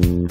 Bye.